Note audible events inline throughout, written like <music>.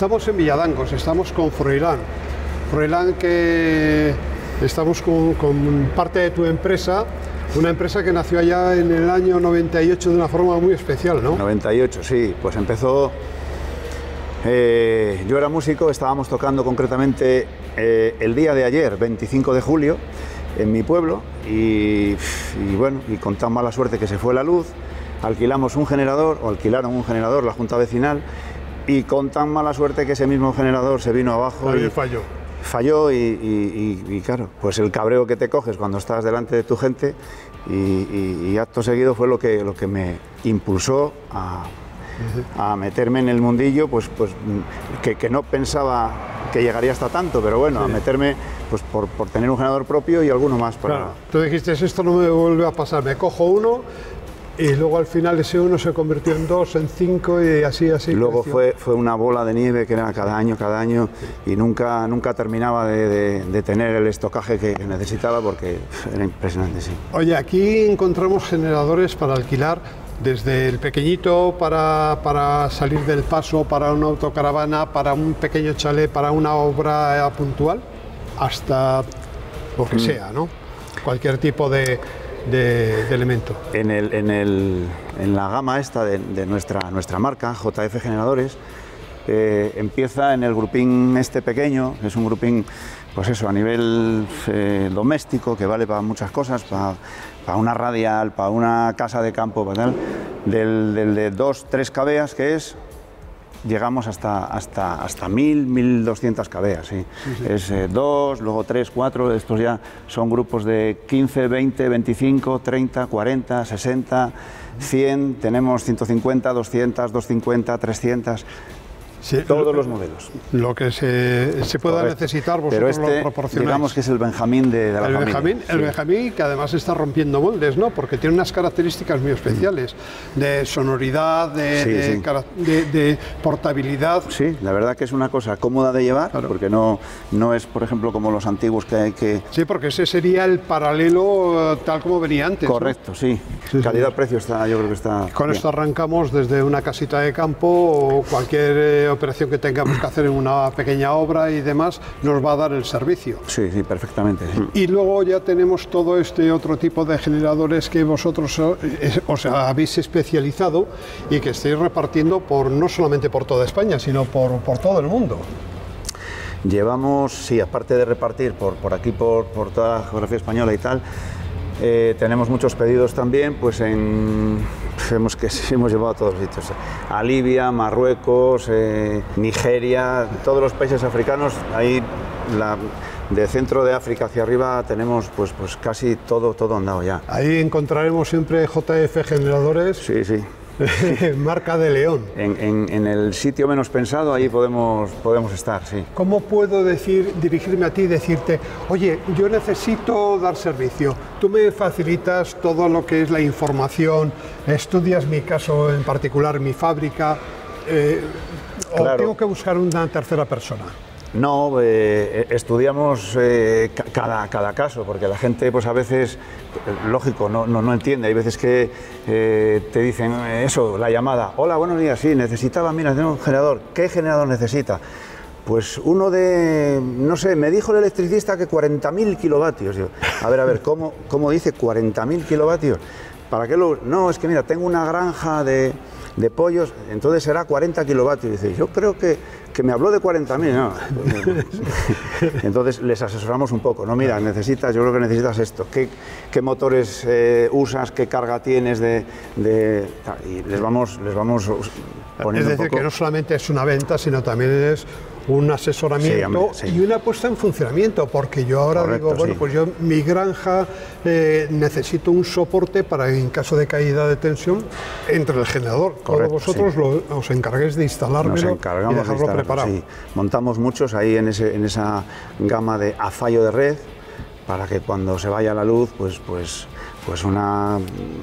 Estamos en Villadangos, estamos con Froilán. Froilán que estamos con, parte de tu empresa, una empresa que nació allá en el año 98 de una forma muy especial, ¿no? 98, sí, pues empezó... eh, yo era músico, estábamos tocando concretamente eh, el día de ayer, 25 de julio, en mi pueblo y, y bueno, y con tan mala suerte que se fue la luz, alquilamos un generador, o alquilaron un generador la Junta Vecinal, y con tan mala suerte que ese mismo generador se vino abajo y falló. falló y, y- y- y claro, pues el cabreo que te coges cuando estás delante de tu gente y, acto seguido fue lo que, lo que me impulsó a, a meterme en el mundillo, pues, pues que, que no pensaba que llegaría hasta tanto, pero bueno, a meterme pues por, por tener un generador propio y alguno más para... Claro, tú dijiste, esto no me vuelve a pasar, me cojo uno y luego al final ese uno se convirtió en dos, en cinco y así, así. Luego creció. fue, fue una bola de nieve que era cada año, cada año, y nunca, nunca terminaba de, de- de tener el estocaje que necesitaba porque era impresionante, sí. Oye, aquí encontramos generadores para alquilar, desde el pequeñito para, para salir del paso, para una autocaravana, para un pequeño chalet, para una obra eh, puntual, hasta lo Mm. que sea, ¿no? Cualquier tipo de, de- de elemento. En, el, en, el- en la gama esta de, nuestra, nuestra marca, JF Generadores, eh, empieza en el grupín este pequeño, que es un grupín, pues eso, a nivel eh, doméstico, que vale para muchas cosas, para, una radial, para una casa de campo, para tal, del, del de dos, tres cabeas, que es llegamos hasta, hasta, hasta 1000, 1200 cabeas. Sí. Es eh, dos, luego tres, cuatro, estos ya son grupos de 15, 20, 25, 30, 40, 60, 100, tenemos 150, 200, 250, 300, Todos los modelos. Lo que se, se pueda Correcto. necesitar, Pero vosotros este, lo proporcionáis. digamos que es el Benjamín de, de la el familia. Benjamín, el. Benjamín que además está rompiendo moldes, ¿no? Porque tiene unas características muy especiales de sonoridad, de, Sí, de sí. cara- de- de portabilidad. Sí, la verdad que es una cosa cómoda de llevar, Claro. porque no, no es, por ejemplo, como los antiguos que hay que... Sí, porque ese sería el paralelo eh, tal como venía antes. ¿no? Correcto, sí. sí. Calidad-precio está, yo creo que está... Con bien. esto arrancamos desde una casita de campo o cualquier eh, operación que tengamos que hacer en una pequeña obra y demás, nos va a dar el servicio. Sí, sí, perfectamente. sí. Y luego ya tenemos todo este otro tipo de generadores que vosotros eh, os habéis especializado y que estáis repartiendo por no solamente por toda España, sino por, por todo el mundo. Llevamos, sí, aparte de repartir por, por aquí, por, por toda la geografía española y tal, eh, tenemos muchos pedidos también, pues en, <laughs> hemos, que hemos llevado a todos los sitios, a Libia, Marruecos, eh, Nigeria, todos los países africanos, ahí la- de centro de África hacia arriba tenemos pues, pues casi todo, todo andado ya. Ahí encontraremos siempre JF Generadores, Sí, sí. <laughs> marca de León. En, en- en el sitio menos pensado, ahí podemos, podemos estar, sí. ¿Cómo puedo decir, dirigirme a ti y decirte, oye, yo necesito dar servicio? Tú me facilitas todo lo que es la información, estudias mi caso en particular, mi fábrica, eh, o tengo que buscar una tercera persona. No, eh, estudiamos eh, ca- cada, cada caso, porque la gente, pues a veces, lógico, no, no, no entiende. Hay veces que eh, te dicen eso, la llamada. Hola, buenos días, sí, necesitaba, mira, tengo un generador. ¿Qué generador necesita? Pues uno de, no sé, me dijo el electricista que 40.000 kilovatios. A ver, a ver, ¿cómo, cómo dice 40.000 kilovatios? ¿Para qué lo.? No, es que mira, tengo una granja de, de pollos, entonces será 40 kilovatios. Dice, yo creo que, que me habló de 40.000. No. <laughs> Entonces les asesoramos un poco. No, mira, necesitas, yo creo que necesitas esto. ¿Qué, qué motores eh, usas? ¿Qué carga tienes de.? de- y les vamos, les vamos Es poniendo decir, un poco. que no solamente es una venta, sino también es un asesoramiento Sí, hombre, sí. y una puesta en funcionamiento, porque yo ahora Correcto, digo, bueno, sí. pues yo mi granja eh, necesito un soporte para en caso de caída de tensión entre el generador. Correcto, vosotros lo- os encarguéis de encargamos y de dejarlo instalarlo, preparado. sí. Montamos muchos ahí en, ese- en esa gama de a fallo de red para que cuando se vaya la luz, pues, pues, pues una,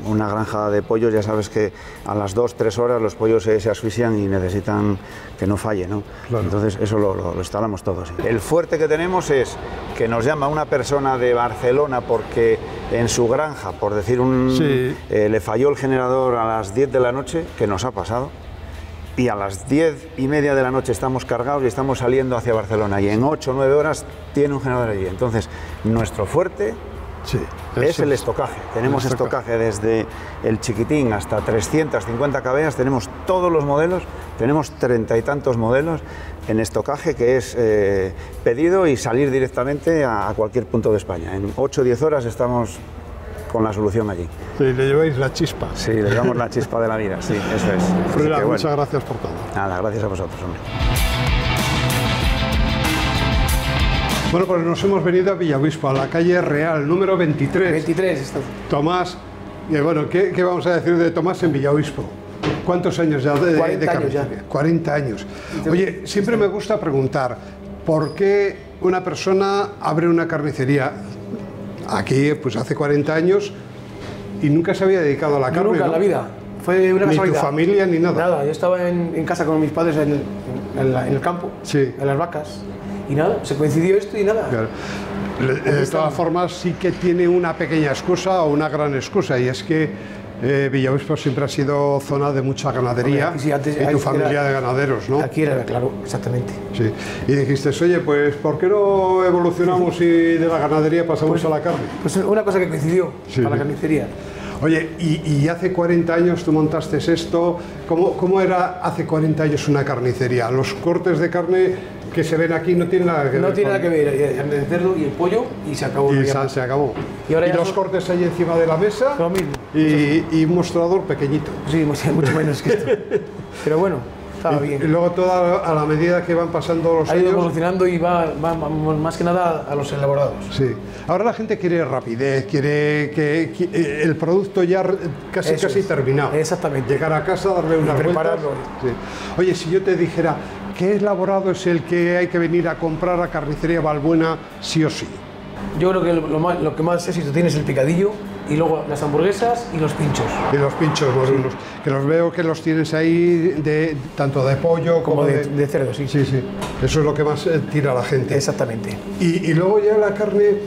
una granja de pollos, ya sabes que a las 2, 3 horas los pollos se, se asfixian y necesitan que no falle, ¿no? Claro. Entonces eso lo, lo- lo instalamos todos. El fuerte que tenemos es que nos llama una persona de Barcelona porque en su granja, por decir un... Sí. eh, le falló el generador a las 10 de la noche, que nos ha pasado y a las 10 y media de la noche estamos cargados y estamos saliendo hacia Barcelona y en 8 o 9 horas tiene un generador allí. Entonces, nuestro fuerte Sí, es el estocaje. Tenemos El estocaje desde el chiquitín hasta 350 cabeas, tenemos todos los modelos, tenemos treinta y tantos modelos en estocaje que es eh, pedido y salir directamente a, a cualquier punto de España. En 8 o 10 horas estamos con la solución allí. Sí, le lleváis la chispa. Sí, le damos la chispa de la vida, sí, eso es. Que, bueno, muchas gracias por todo. Nada, gracias a vosotros, hombre. Bueno, pues nos hemos venido a Villavispo, a la calle Real, número 23. 23 está. Tomás, y bueno, ¿qué, qué vamos a decir de Tomás en Villavispo? ¿Cuántos años ya de, de 40 años ya. carnicería? 40 años. Oye, siempre me gusta preguntar, ¿por qué una persona abre una carnicería aquí, pues hace 40 años, y nunca se había dedicado a la carne? nunca en ¿no? la vida. Fue una Ni tu familia ni nada. Nada, yo estaba en, en casa con mis padres en, en la- en el campo, Sí. en las vacas. Y nada, se coincidió esto y nada. Claro. Le- De todas formas, sí que tiene una pequeña excusa o una gran excusa, y es que eh, Villavispo siempre ha sido zona de mucha ganadería Hombre, antes- y tu familia era- de ganaderos, ¿no? Aquí era, claro, exactamente. Sí. Y dijiste, oye, pues ¿por qué no evolucionamos y de la ganadería pasamos a la carne? Pues una cosa que coincidió Sí. para la carnicería. Oye, y, y hace 40 años tú montaste esto, ¿cómo, ¿cómo era hace 40 años una carnicería? Los cortes de carne que se ven aquí no tienen nada que ver No tiene nada que ver eh, el cerdo y el pollo y se acabó. Y Ya. sa- se acabó. Y ahora los son- cortes ahí encima de la mesa Lo mismo. y, y un mostrador pequeñito. Sí, mucho menos que esto. <laughs> Pero bueno, estaba Y, y bien. luego toda a la medida que van pasando los Ha ido años, evolucionando y va, más que nada a los elaborados. Sí. Ahora la gente quiere rapidez, quiere que, que, eh, el producto ya casi Eso casi es. terminado. Exactamente. Llegar a casa, darle una prepararlo. Oye, si yo te dijera qué elaborado es el que hay que venir a comprar a carnicería Valbuena sí o sí. Yo creo que lo, más- lo que más éxito tiene es el picadillo y luego las hamburguesas y los pinchos. Y los pinchos morunos, que los veo que los tienes ahí de tanto de pollo como, Como de, de cerdo, sí. Sí, sí. Eso es lo que más eh, tira a la gente. Exactamente. Y, y luego ya la carne,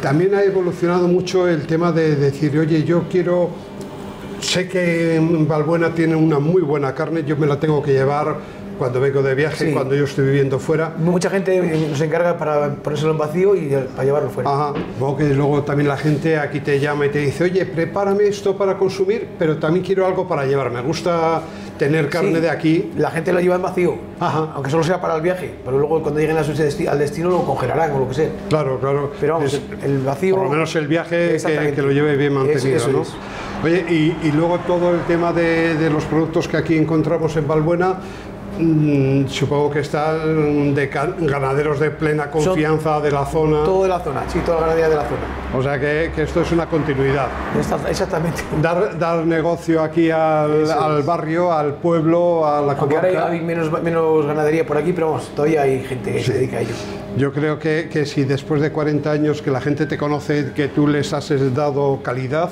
también ha evolucionado mucho el tema de decir, oye, yo quiero, sé que en Valbuena tiene una muy buena carne, yo me la tengo que llevar cuando vengo de viaje, Sí. cuando yo estoy viviendo fuera. Mucha gente eh, nos encarga para ponérselo en vacío y eh, para llevarlo fuera. Ajá. Luego que luego también la gente aquí te llama y te dice, oye, prepárame esto para consumir, pero también quiero algo para llevar. Me gusta tener carne Sí. de aquí. La gente lo lleva en vacío, Ajá. aunque solo sea para el viaje, pero luego cuando lleguen a al destino lo congelarán o lo que sea. Claro, claro. Pero vamos, Es- el vacío. Por lo menos el viaje que, que lo lleve bien mantenido, ¿no? es. Oye, y, y luego todo el tema de, de los productos que aquí encontramos en Valbuena, mm, supongo que están de ca- ganaderos de plena confianza de la zona. Todo de la zona, sí, toda la ganadería de la zona. O sea que, que esto es una continuidad. Exactamente. Dar, dar negocio aquí al, al barrio, al pueblo, a la Aunque ahora hay, comarca. hay menos, menos ganadería por aquí, pero vamos, todavía hay gente que se dedica a ello. Yo creo que, que si después de 40 años que la gente te conoce, que tú les has dado calidad,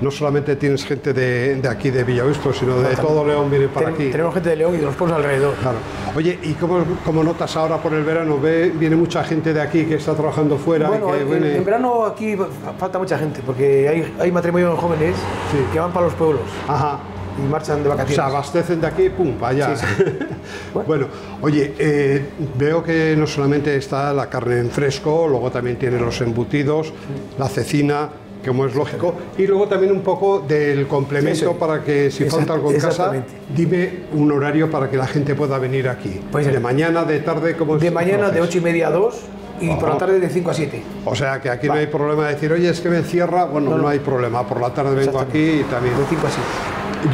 no solamente tienes gente de, de aquí, de Villavispo, sino de todo León viene para Ten- aquí. Tenemos gente de León y de los pueblos alrededor. Claro. Oye, ¿y cómo, cómo notas ahora por el verano? Ve, viene mucha gente de aquí que está trabajando fuera Bueno, y que en, viene... en verano aquí fa- falta mucha gente, porque hay, hay matrimonios jóvenes Sí. que van para los pueblos Ajá. y marchan de Se vacaciones. abastecen de aquí, pum, para allá. Sí, <laughs> bueno. Bueno. oye, eh, veo que no solamente está la carne en fresco, luego también tiene los embutidos, la cecina, como es lógico, y luego también un poco del complemento para que si falta algo en casa, dime un horario para que la gente pueda venir aquí. Pues, de mañana, de tarde, como De mañana de 8 y media a 2 y por la tarde de 5 a 7. O sea que aquí no hay problema de decir, oye, es que me cierra, bueno, no, hay problema, por la tarde vengo aquí y también. De 5 a 7.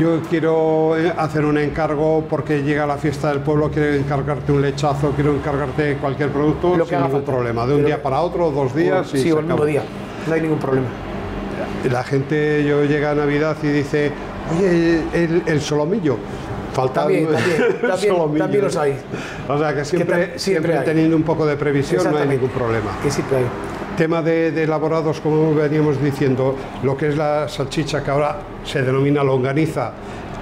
Yo quiero eh, hacer un encargo porque llega la fiesta del pueblo, quiero encargarte un lechazo, quiero encargarte cualquier producto Lo que sin ningún falta. problema. De un Pero- día para otro, dos días y sí, se o el mismo día. No hay ningún problema. La gente, yo llega a Navidad y dice, oye, el, el solomillo. Falta También, <laughs> también, también, solomillo. también los hay. O sea que siempre, siempre teniendo un poco de previsión no hay ningún problema. Que siempre hay. Tema de, de elaborados, como veníamos diciendo, lo que es la salchicha que ahora se denomina longaniza,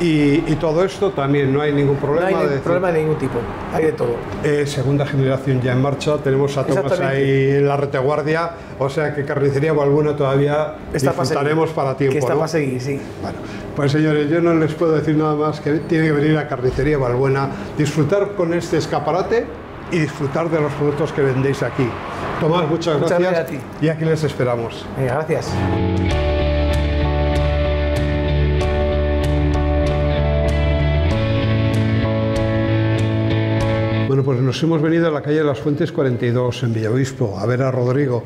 Y, y todo esto también, no hay ningún problema. No hay de problema de ningún tipo, hay de todo. eh, segunda generación ya en marcha, tenemos a Tomás ahí en la retaguardia, o sea que Carnicería Balbuena todavía Está disfrutaremos para tiempo. Que está ¿no? para seguir, sí. Bueno, pues señores, yo no les puedo decir nada más que tiene que venir a Carnicería Balbuena, disfrutar con este escaparate y disfrutar de los productos que vendéis aquí. Tomás, muchas, Muchas gracias. gracias a Y aquí les esperamos. Gracias. Nos hemos venido a la calle de las Fuentes 42 en Villaobispo a ver a Rodrigo.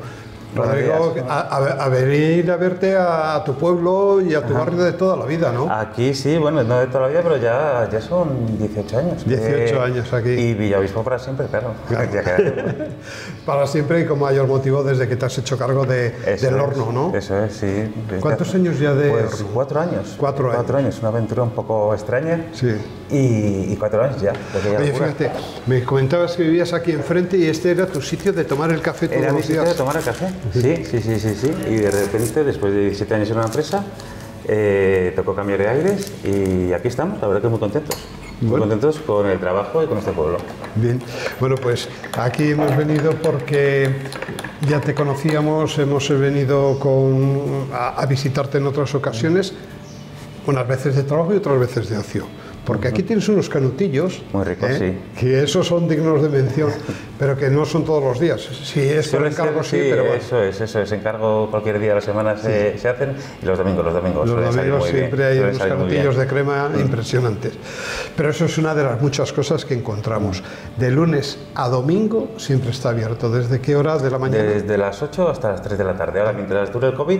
Rodrigo, a, venir a verte a, a tu pueblo y a tu barrio de toda la vida, ¿no? Aquí sí, bueno, no de toda la vida, pero ya, ya son 18 años. 18 años aquí. Y Villaobispo para siempre, claro. <laughs> <laughs> Para siempre y con mayor motivo desde que te has hecho cargo de, del es, horno, ¿no? Eso es, sí. Desde ¿Cuántos años ya de Pues cuatro años. Cuatro Cuatro años, una aventura un poco extraña. Sí. Y, y cuatro años ya. Oye, fíjate, me comentabas que vivías aquí enfrente y este era tu sitio de tomar el café todos Era mi los sitio de tomar el café. Sí, sí, sí, sí, sí. Y de repente, después de 17 años en una empresa, eh, tocó cambiar de aires y aquí estamos, la verdad que muy contentos. Muy Bueno. contentos con el trabajo y con este pueblo. Bien, bueno, pues aquí hemos venido porque ya te conocíamos, hemos venido con, a, a visitarte en otras ocasiones, unas veces de trabajo y otras veces de ocio. Porque aquí tienes unos canutillos, Muy ricos, ¿eh? que esos son dignos de mención, <laughs> pero que no son todos los días. Si es por encargo, ser, sí, pero bueno. Eso es, eso es. Encargo cualquier día de la semana se, se hacen y los domingos, los domingos. Los domingos siempre hay unos canutillos de crema impresionantes. Pero eso es una de las muchas cosas que encontramos. De lunes a domingo siempre está abierto. ¿Desde qué hora de la mañana? Desde las 8 hasta las 3 de la tarde. Ahora, mientras dure el COVID,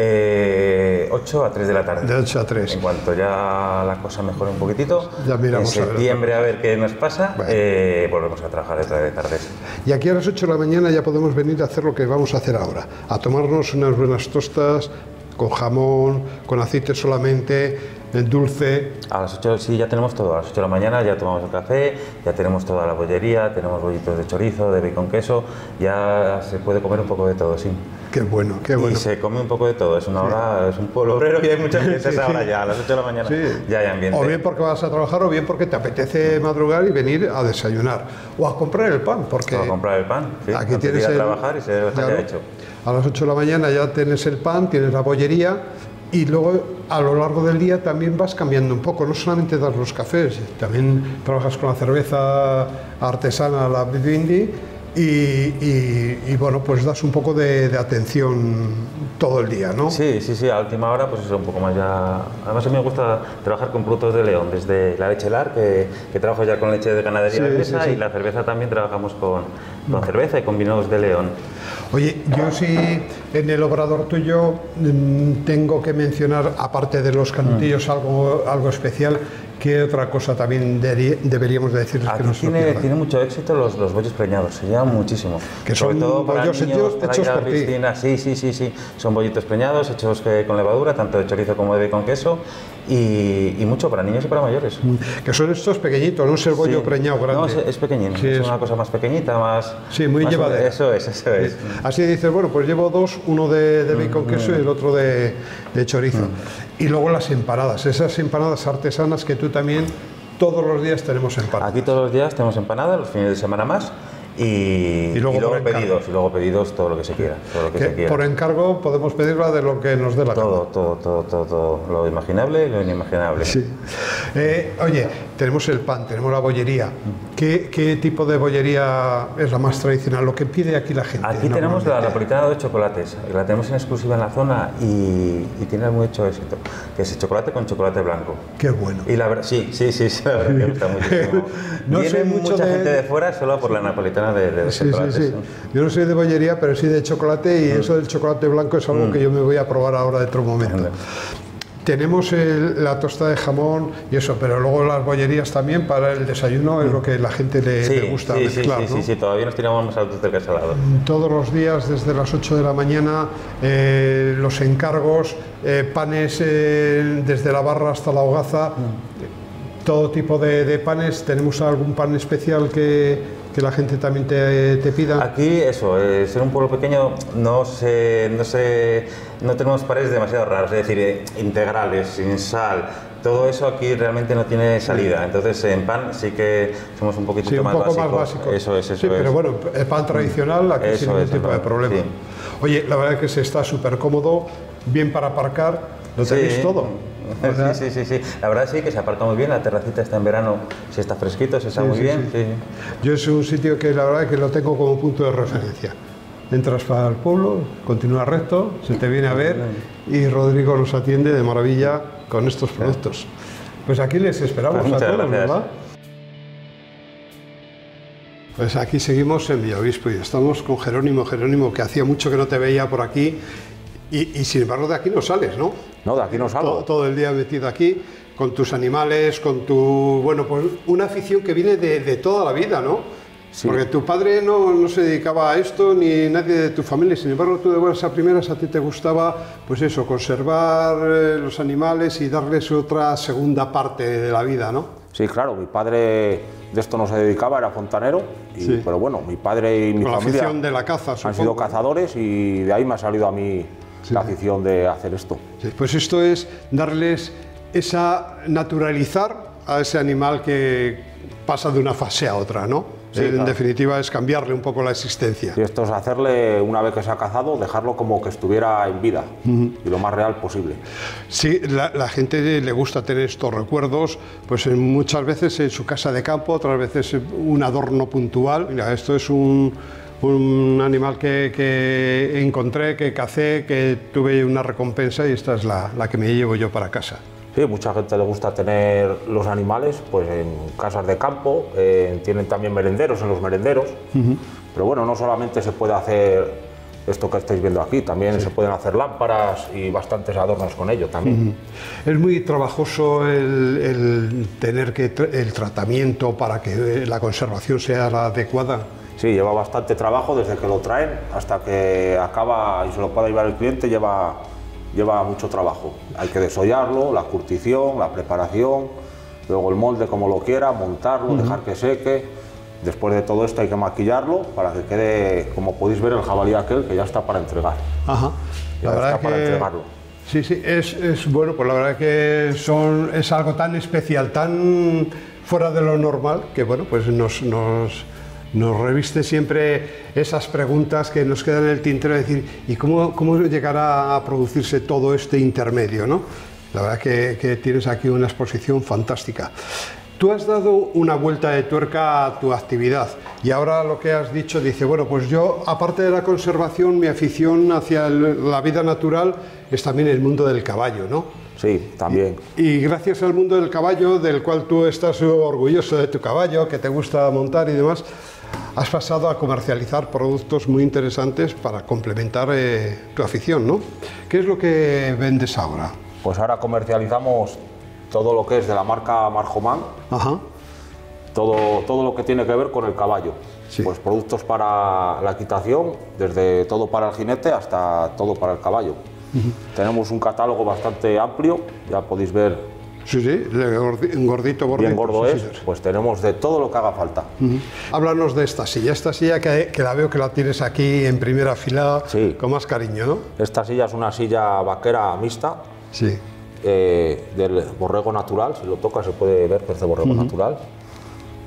eh, 8 a 3 de la tarde. De 8 a 3. En cuanto ya la cosa mejore un poquitito, Ya miramos en septiembre a ver qué nos pasa, Bueno. eh, volvemos a trabajar otra de tardes. Y aquí a las 8 de la mañana ya podemos venir a hacer lo que vamos a hacer ahora, a tomarnos unas buenas tostas con jamón, con aceite solamente, el dulce. A las 8 sí, ya tenemos todo. A las 8 de la mañana ya tomamos el café, ya tenemos toda la bollería, tenemos bollitos de chorizo, de bacon queso, ya se puede comer un poco de todo, sí. Qué bueno, qué bueno. Y se come un poco de todo. Es una hora, es un pueblo obrero y hay mucha gente a esa hora ya, a las 8 de la mañana. Sí. Ya hay ambiente. O bien porque vas a trabajar o bien porque te apetece madrugar y venir a desayunar o a comprar el pan, porque Vamos a comprar el pan, sí, aquí tienes ir a el- trabajar y se deja claro, ya hecho. A las 8 de la mañana ya tienes el pan, tienes la bollería y luego a lo largo del día también vas cambiando un poco, no solamente das los cafés, también trabajas con la cerveza artesana, la Bindi, y, y- y, bueno, pues das un poco de, de atención todo el día, ¿no? Sí, sí, sí, a última hora pues eso, un poco más ya... Además a mí me gusta trabajar con productos de León, desde la leche LAR, que, que trabajo ya con leche de ganadería Sí, sí, sí. y la cerveza también trabajamos con, con cerveza y con vinos de León. Oye, yo sí en el obrador tuyo mm, tengo que mencionar, aparte de los canutillos, algo, algo especial. ¿Qué otra cosa también deri- deberíamos de decirles que Aquí no se lo tiene, tiene mucho éxito los, los bollos preñados, se llevan muchísimo. Que Sobre son todo para bollos niños, para hechos por ti. piscina. Sí, sí, sí, sí. Son bollitos preñados, hechos con levadura, tanto de chorizo como de con queso, y, y mucho para niños y para mayores. Que son estos pequeñitos, no es el bollo Sí. preñado grande. No, es, es Sí, es, es- una cosa más pequeñita, más... Sí, muy más- llevadera. Eso es, eso es. Así dices, bueno, pues llevo dos, uno de, de bacon queso y el otro de, de chorizo. Y luego las empanadas, esas empanadas artesanas que tú también todos los días tenemos empanadas. Aquí todos los días tenemos empanadas, los fines de semana más, y, Y luego pedidos, y luego pedidos todo lo que se quiera, todo lo que, Que se quiera. por encargo podemos pedirla de lo que nos dé la gana. Todo, todo, todo, todo, todo, lo imaginable y lo inimaginable. Sí. Eh, oye, tenemos el pan, tenemos la bollería. ¿Qué, qué tipo de bollería es la más tradicional? Lo que pide aquí la gente. Aquí tenemos la napolitana de chocolates, la tenemos en exclusiva en la zona y, y tiene mucho éxito, que es el chocolate con chocolate blanco. Qué bueno. Y la verdad, sí, sí, sí, sí, la verdad que gusta <laughs> muchísimo. No Viene mucho mucha de- gente de fuera solo por la napolitana de, de Sí, sí, chocolates. sí. Yo no soy de bollería, pero sí de chocolate y eso del chocolate blanco es algo que yo me voy a probar ahora de otro momento. Anda. Tenemos el- la tosta de jamón y eso, pero luego las bollerías también para el desayuno es lo que la gente le, Sí, le gusta sí, sí, mezclar. sí, ¿no? sí, sí, todavía nos tiramos más al dulce que al salado. Todos los días, desde las 8 de la mañana, eh, los encargos, eh, panes eh, desde la barra hasta la hogaza, todo tipo de, de panes. ¿Tenemos algún pan especial que, que la gente también te, te pida? Aquí, eso, eh, ser un pueblo pequeño, no, se, no, se, no tenemos panes demasiado raros, es decir, eh, integrales, sin sal, todo eso aquí realmente no tiene salida. Entonces en pan sí que somos un poquito Sí, un más, poco básicos. más básico. Eso es, eso Sí, es. pero bueno, el pan tradicional, aquí sin ningún tipo de problema. sí. Oye, la verdad es que se está súper cómodo, bien para aparcar, lo tenéis todo. Sí, sí, sí, sí. La verdad sí que se aparca muy bien. La terracita está en verano, si está fresquito, se está Sí, muy sí, bien. sí. Yo es un sitio que la verdad es que lo tengo como punto de referencia. Entras para el pueblo, continúas recto, se te viene a ver y Rodrigo nos atiende de maravilla con estos productos. Pues aquí les esperamos Pues a todos, gracias. ¿verdad? Pues aquí seguimos en Villavispo y estamos con Jerónimo. Jerónimo, que hacía mucho que no te veía por aquí y, y sin embargo de aquí no sales, ¿no? No, de aquí no salgo. todo, todo el día metido aquí, con tus animales, con tu. Bueno, pues una afición que viene de, de toda la vida, ¿no? Sí. Porque tu padre no, no se dedicaba a esto, ni nadie de tu familia, sin embargo, tú de buenas a primeras a ti te gustaba, pues eso, conservar eh, los animales y darles otra segunda parte de la vida, ¿no? Sí, claro, mi padre de esto no se dedicaba, era fontanero, y- Sí. pero bueno, mi padre y mi Con la familia afición de la caza, han supongo, sido ¿no? cazadores y de ahí me ha salido a mí la afición de hacer esto. Pues esto es darles esa naturalizar a ese animal que pasa de una fase a otra, ¿no? Sí, en claro. definitiva es cambiarle un poco la existencia. Y esto es hacerle, una vez que se ha cazado, dejarlo como que estuviera en vida y lo más real posible. Sí, la, la gente le gusta tener estos recuerdos, pues muchas veces en su casa de campo, otras veces un adorno puntual. Mira, esto es un, un animal que, que encontré, que cacé, que tuve una recompensa y esta es la, la que me llevo yo para casa. Sí, mucha gente le gusta tener los animales pues en casas de campo, eh, tienen también merenderos en los merenderos, pero bueno, no solamente se puede hacer esto que estáis viendo aquí, también se pueden hacer lámparas y bastantes adornos con ello también. Es muy trabajoso el, el tener que el tratamiento para que la conservación sea la adecuada. Sí, lleva bastante trabajo desde que lo traen hasta que acaba y se lo pueda llevar el cliente, lleva, lleva mucho trabajo. Hay que desollarlo, la curtición, la preparación, luego el molde como lo quiera, montarlo, dejar que seque. Después de todo esto hay que maquillarlo para que quede, como podéis ver, el jabalí aquel que ya está para entregar. Ajá. Ya está para entregarlo. Sí, sí, es, es bueno, pues la verdad que son, es algo tan especial, tan fuera de lo normal, que bueno, pues nos, nos, nos reviste siempre esas preguntas que nos quedan en el tintero de decir, ¿y cómo, cómo llegará a producirse todo este intermedio? ¿no? La verdad que, que tienes aquí una exposición fantástica. Tú has dado una vuelta de tuerca a tu actividad y ahora lo que has dicho dice, bueno, pues yo, aparte de la conservación, mi afición hacia el- la vida natural es también el mundo del caballo, ¿no? Sí, también. Y gracias al mundo del caballo, del cual tú estás orgulloso de tu caballo, que te gusta montar y demás, has pasado a comercializar productos muy interesantes para complementar eh, tu afición, ¿no? ¿Qué es lo que vendes ahora? Pues ahora comercializamos todo lo que es de la marca Marjomán, Ajá. todo, todo lo que tiene que ver con el caballo. Sí. Pues productos para la equitación, desde todo para el jinete hasta todo para el caballo. Tenemos un catálogo bastante amplio, ya podéis ver Sí, sí, gordito, gordito. bien gordo sí, es, pues tenemos de todo lo que haga falta. Háblanos de esta silla, esta silla que, que la veo que la tienes aquí en primera fila Sí. con más cariño, ¿no? Esta silla es una silla vaquera mixta Sí. eh, del borrego natural, si lo toca se puede ver que es de borrego natural.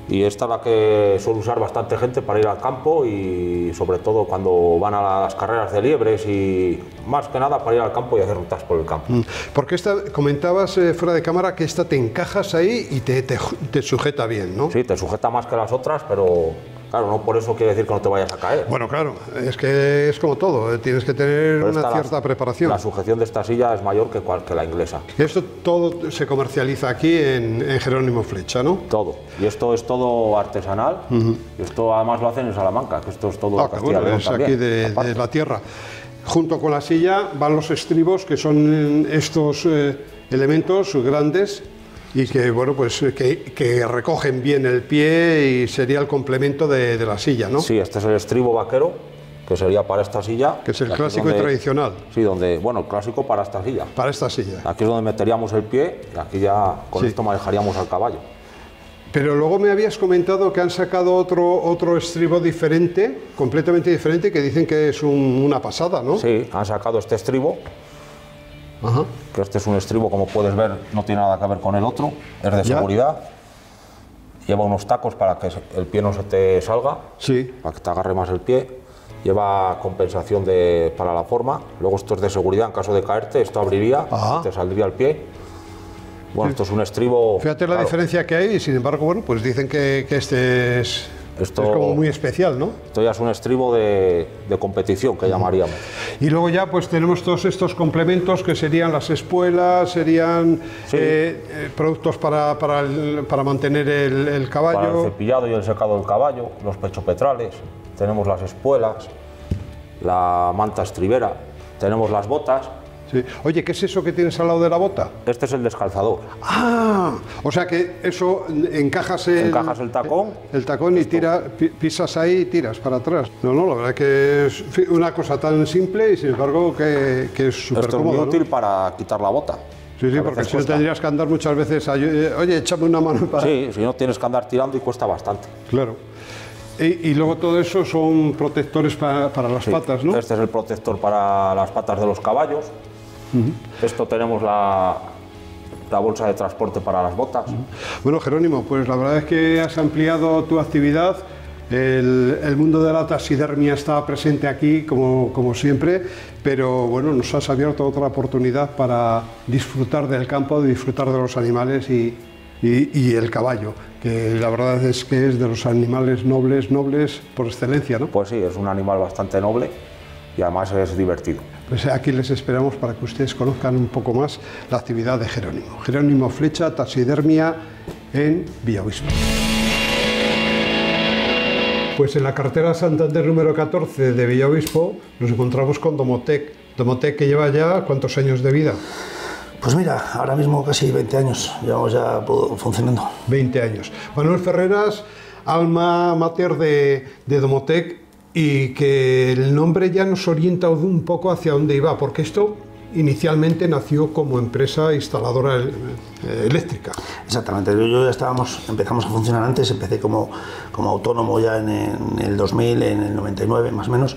Y esta es la que suele usar bastante gente para ir al campo y sobre todo cuando van a las carreras de liebres y más que nada para ir al campo y hacer rutas por el campo. Mm. Porque esta, comentabas eh, fuera de cámara que esta te encajas ahí y te, te te sujeta bien, ¿no? Sí, te sujeta más que las otras, pero claro, no por eso quiere decir que no te vayas a caer. Bueno, claro, es que es como todo, eh, tienes que tener Pero una la- cierta preparación. La sujeción de esta silla es mayor que, cual- que la inglesa. Esto todo se comercializa aquí en, en Jerónimo Flecha, ¿no? Todo. Y esto es todo artesanal. Y esto además lo hacen en Salamanca, que esto es todo Ah, Castilla bueno, León es también, aquí de la tierra. Junto con la silla van los estribos, que son eh, estos eh, elementos grandes y que, bueno, pues que, que recogen bien el pie y sería el complemento de, de la silla, ¿no? Sí, este es el estribo vaquero, que sería para esta silla. Que es el clásico y tradicional. Sí, donde, bueno, el clásico para esta silla. Para esta silla. Aquí es donde meteríamos el pie y aquí ya con Sí. esto manejaríamos al caballo. Pero luego me habías comentado que han sacado otro, otro estribo diferente, completamente diferente, que dicen que es un- una pasada, ¿no? Sí, han sacado este estribo Ajá. que este es un estribo, como puedes ver, no tiene nada que ver con el otro, es de Ya. seguridad. Lleva unos tacos para que el pie no se te salga, Sí. para que te agarre más el pie. Lleva compensación de, para la forma. Luego esto es de seguridad, en caso de caerte, esto abriría, te saldría el pie. Bueno, esto es un estribo... Fíjate la claro, diferencia que hay sin embargo, bueno, pues dicen que, que este es, Esto- es como muy especial, ¿no? Esto ya es un estribo de, de competición, que llamaríamos. Y luego ya pues tenemos todos estos complementos que serían las espuelas, serían Sí. eh, eh, productos para, para, el- para mantener el, el Para el caballo. cepillado y el secado del caballo, los pechopetrales, tenemos las espuelas, la manta estribera, tenemos las botas. Sí. Oye, ¿qué es eso que tienes al lado de la bota? Este es el descalzador. Ah, o sea que eso encajas el, Encajas el tacón. el tacón y tira, pi- pisas ahí y tiras para atrás. No, no, la verdad que es una cosa tan simple y sin embargo que, que es súper Esto es muy cómodo. ¿no? útil para quitar la bota. Sí, sí, porque si no tendrías que andar muchas veces, a- eh, oye, échame una mano para... Sí, si no tienes que andar tirando y cuesta bastante. Claro. Y, y luego todo eso son protectores pa- para las Sí. patas, ¿no? Este es el protector para las patas de los caballos. Esto tenemos la, la bolsa de transporte para las botas. Bueno, Jerónimo, pues la verdad es que has ampliado tu actividad. El, el mundo de la taxidermia está presente aquí, como, como siempre, pero bueno, nos has abierto otra oportunidad para disfrutar del campo, disfrutar de los animales y, y- y el caballo, que la verdad es que es de los animales nobles, nobles por excelencia, ¿no? Pues sí, es un animal bastante noble y además es divertido. Pues aquí les esperamos para que ustedes conozcan un poco más la actividad de Jerónimo. Jerónimo Flecha, taxidermia en Villaobispo. Pues en la carretera Santander número 14 de Villaobispo nos encontramos con Domotec. Domotec que lleva ya cuántos años de vida? Pues mira, ahora mismo casi 20 años llevamos ya funcionando. 20 años. Manuel Ferreras, alma mater de, de Domotec y que el nombre ya nos orienta un poco hacia dónde iba, porque esto inicialmente nació como empresa instaladora eh, eléctrica. Exactamente, yo, ya estábamos, empezamos a funcionar antes, empecé como, como autónomo ya en el 2000, en el 99 más o menos,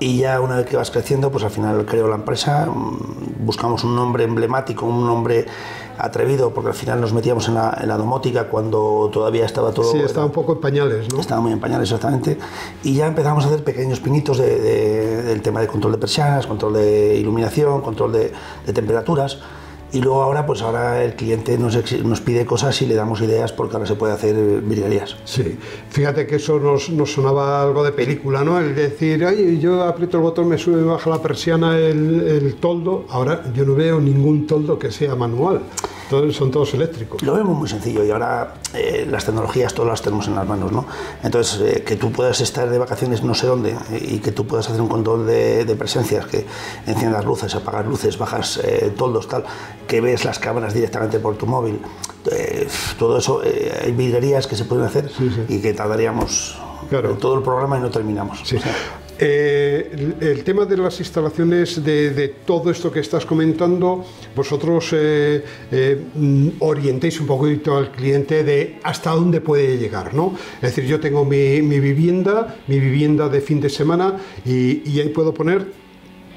y ya una vez que vas creciendo, pues al final creo la empresa, mm, buscamos un nombre emblemático, un nombre atrevido, porque al final nos metíamos en la, en la domótica cuando todavía estaba todo... Sí, era- estaba un poco en pañales, ¿no? Estaba muy en pañales exactamente. Y ya empezamos a hacer pequeños pinitos de- de- del tema de control de persianas, control de iluminación, control de, de temperaturas. Y luego ahora, pues ahora el cliente nos, nos pide cosas y le damos ideas porque ahora se puede hacer eh, virguerías. Sí, fíjate que eso nos, nos sonaba algo de película, ¿no? El decir, ay, yo aprieto el botón, me sube y baja la persiana el, el toldo. Ahora yo no veo ningún toldo que sea manual, son todos eléctricos. Lo vemos muy sencillo y ahora eh, las tecnologías todas las tenemos en las manos, ¿no? Entonces, eh, que tú puedas estar de vacaciones no sé dónde eh, y que tú puedas hacer un control de, de presencias, que enciendas luces, apagas luces, bajas eh, toldos, tal, que ves las cámaras directamente por tu móvil, todo eso, hay virguerías que se pueden hacer y que tardaríamos Claro. todo el programa y no terminamos. Sí. O sea, Eh, el, tema de las instalaciones, de, todo esto que estás comentando, vosotros eh, eh, orientéis un poquito al cliente de hasta dónde puede llegar, ¿no? Es decir, yo tengo mi, vivienda, mi vivienda de fin de semana y ahí puedo poner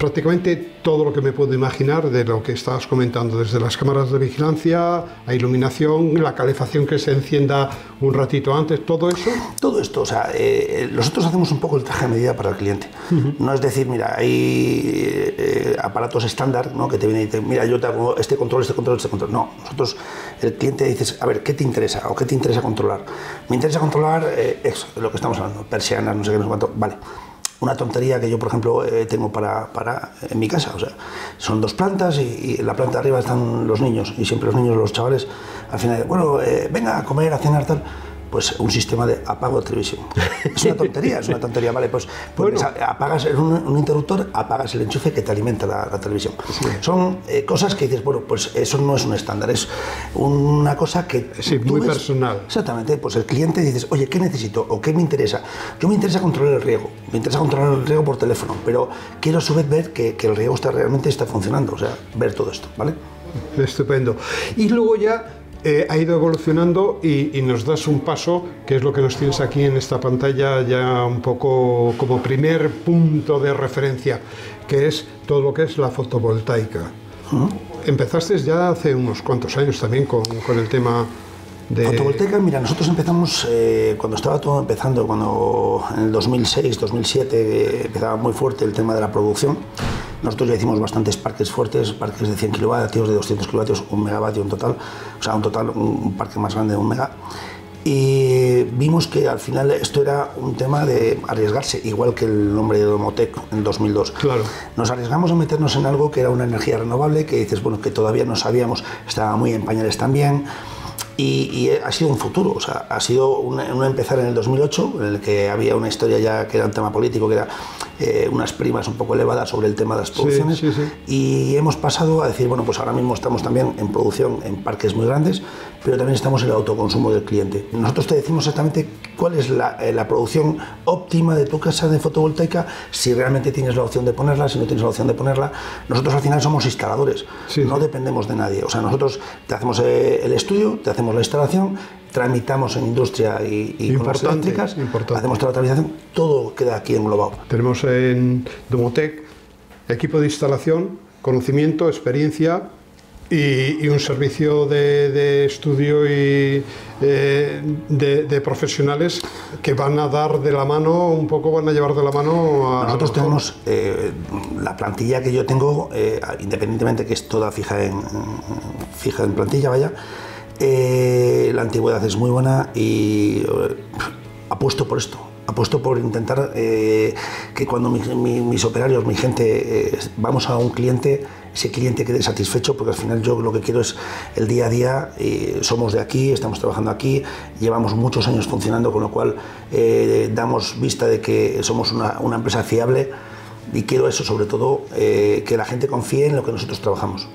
prácticamente todo lo que me puedo imaginar de lo que estabas comentando, desde las cámaras de vigilancia, a iluminación, la calefacción que se encienda un ratito antes, todo eso. Todo esto, o sea, eh, nosotros hacemos un poco el traje a medida para el cliente. No es decir, mira, hay eh, aparatos estándar ¿no? que te vienen y te mira, yo te hago este control, este control, este control. No, nosotros, el cliente dices, a ver, ¿qué te interesa o qué te interesa controlar? Me interesa controlar eh, eso, lo que estamos hablando, persianas, no sé qué, no sé cuánto. Vale. Una tontería que yo, por ejemplo, eh, tengo para, para en mi casa. O sea, son dos plantas y, en la planta de arriba están los niños. Y siempre los niños, los chavales, al final, bueno, eh, venga a comer, a cenar, tal. Pues un sistema de apago de televisión. Es una tontería, es una tontería. Vale, pues, pues Bueno. apagas un, un interruptor, apagas el enchufe que te alimenta la, la televisión. Son eh, cosas que dices, bueno, pues eso no es un estándar, es una cosa que. Sí, muy ves- personal. Exactamente, pues el cliente dices, oye, ¿qué necesito o qué me interesa? Yo me interesa controlar el riego, me interesa controlar el riego por teléfono, pero quiero a su vez ver que, que el riego está, realmente está funcionando, o sea, ver todo esto, ¿vale? Estupendo. Y luego ya eh, ha ido evolucionando y, y nos das un paso, que es lo que nos tienes aquí en esta pantalla ya un poco como primer punto de referencia, que es todo lo que es la fotovoltaica. Empezaste ya hace unos cuantos años también con, con el tema de... Fotovoltaica, mira, nosotros empezamos eh, cuando estaba todo empezando, cuando en el 2006, 2007 eh, empezaba muy fuerte el tema de la producción. Nosotros ya hicimos bastantes parques fuertes, parques de 100 kilovatios, de 200 kilovatios, un megavatio en total, o sea, un total, un, parque más grande de un mega. Y vimos que al final esto era un tema de arriesgarse, igual que el nombre de Domotec en 2002. Claro. Nos arriesgamos a meternos en algo que era una energía renovable, que dices, bueno, que todavía no sabíamos, estaba muy en pañales también. Y, y ha sido un futuro, o sea, ha sido un, un empezar en el 2008, en el que había una historia ya que era un tema político, que era eh, unas primas un poco elevadas sobre el tema de las producciones. sí, sí. Y hemos pasado a decir, bueno, pues ahora mismo estamos también en producción en parques muy grandes, pero también estamos en el autoconsumo del cliente. Nosotros te decimos exactamente cuál es la, eh, la producción óptima de tu casa de fotovoltaica, si realmente tienes la opción de ponerla, si no tienes la opción de ponerla. Nosotros al final somos instaladores, Sí, no dependemos de nadie. O sea, nosotros te hacemos eh, el estudio, te hacemos la instalación, tramitamos en industria y, y con las eléctricas, importante. hacemos toda la tramitación, todo queda aquí englobado. Tenemos en Domotec equipo de instalación, conocimiento, experiencia y, y un servicio de, de estudio y eh, de, de profesionales que van a dar de la mano, un poco van a llevar de la mano a... Nosotros tenemos eh, la plantilla que yo tengo, eh, independientemente que es toda fija en, fija en plantilla, vaya, la antigüedad es muy buena y apuesto por esto. Apuesto por intentar eh, que cuando mi- mi- mis operarios, mi gente, eh, vamos a un cliente, ese cliente quede satisfecho, porque al final yo lo que quiero es el día a día, somos de aquí, estamos trabajando aquí, llevamos muchos años funcionando, con lo cual eh, damos vista de que somos una, una empresa fiable y quiero eso sobre todo, eh, que la gente confíe en lo que nosotros trabajamos.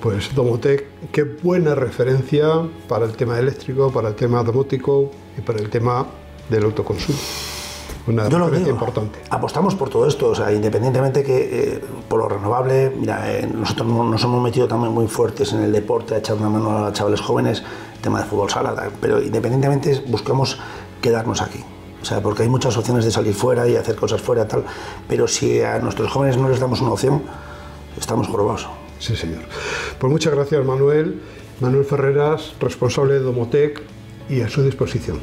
Pues Domotec, qué buena referencia para el tema eléctrico, para el tema domótico y para el tema del autoconsumo. Una Yo lo digo, importante. apostamos por todo esto, o sea, independientemente que eh, por lo renovable, mira, eh, nosotros no- nos hemos metido también muy fuertes en el deporte, a echar una mano a los chavales jóvenes, tema de fútbol sala, pero independientemente buscamos quedarnos aquí. O sea, porque hay muchas opciones de salir fuera y hacer cosas fuera, tal, pero si a nuestros jóvenes no les damos una opción, estamos jorobados. Sí, señor. Pues muchas gracias, Manuel. Manuel Ferreras, responsable de Domotec y a su disposición.